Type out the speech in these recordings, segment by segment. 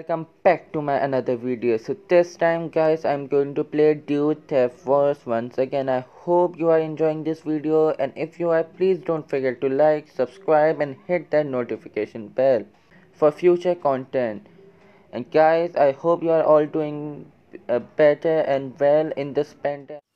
welcome back to my another video. So this time guys i'm going to play dude theft wars once again. I hope you are enjoying this video. And if you are please don't forget to like subscribe and hit that notification bell for future content. And guys i hope you are all doing uh, better and well in this pandemic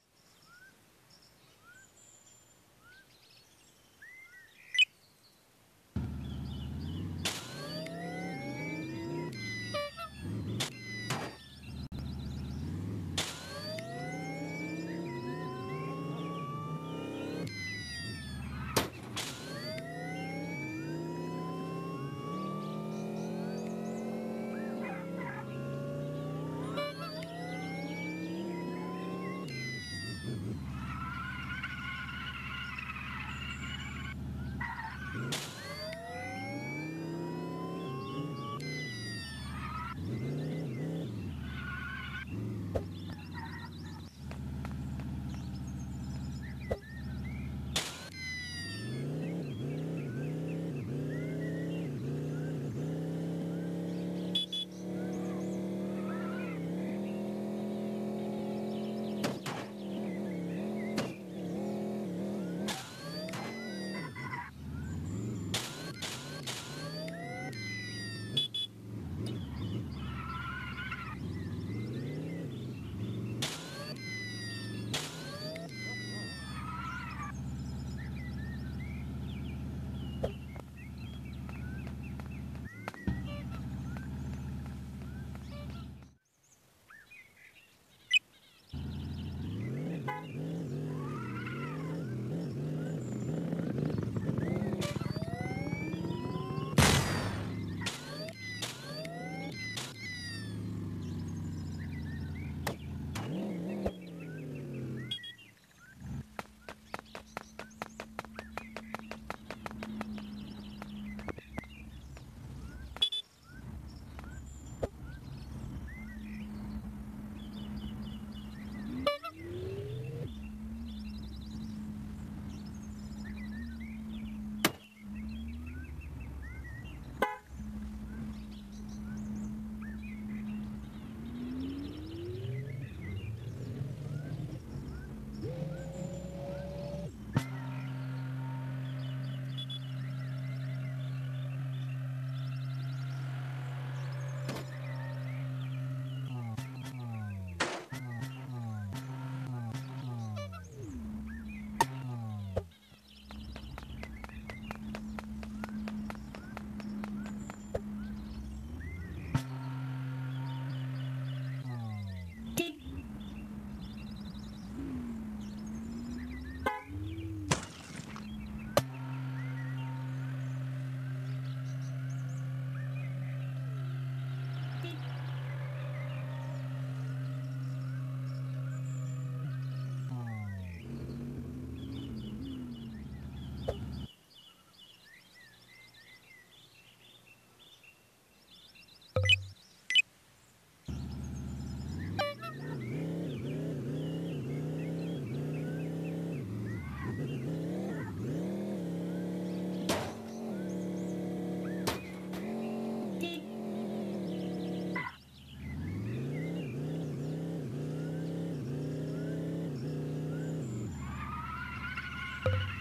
you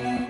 Thank